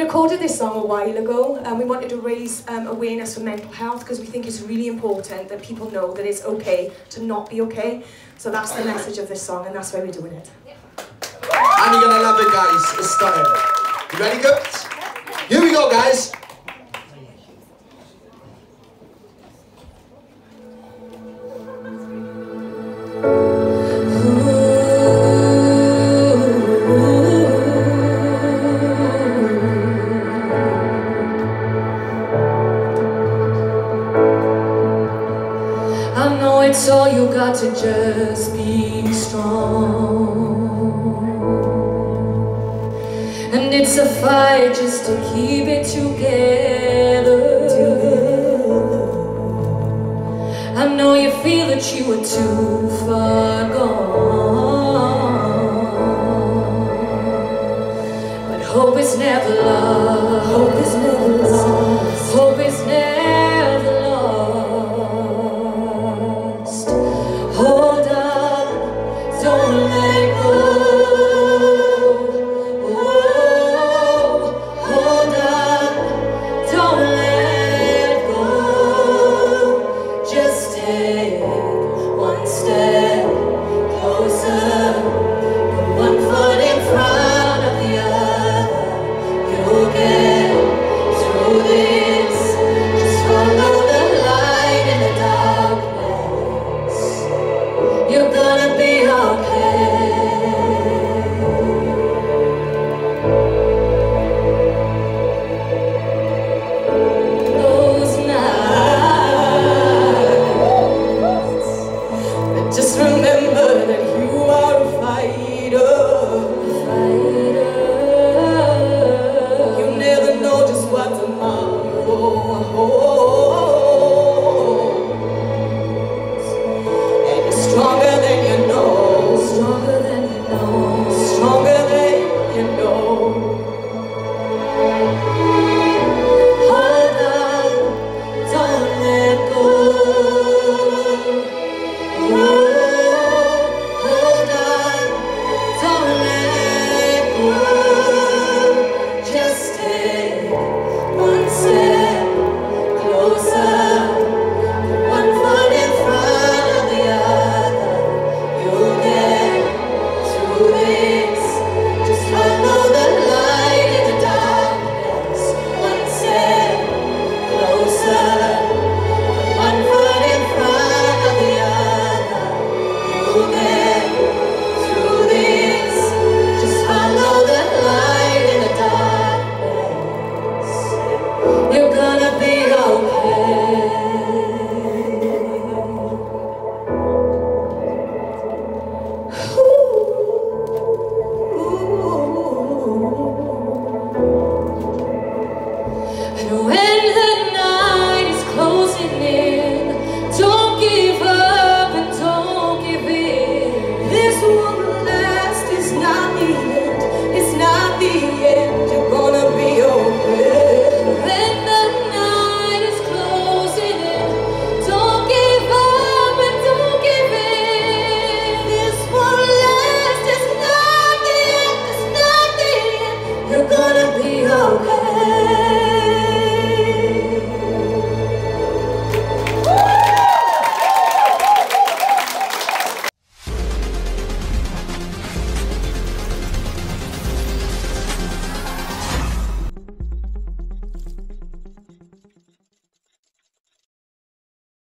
recorded this song a while ago and we wanted to raise um, awareness for mental health because we think it's really important that people know that it's okay to not be okay. So that's the message of this song and that's why we're doing it. And you're gonna love it guys, it's stunning. You ready girls? Here we go guys. I know it's all you got to just be strong. And it's a fight just to keep it together. I know you feel that you were too far gone. But hope is never lost. answer. Oh,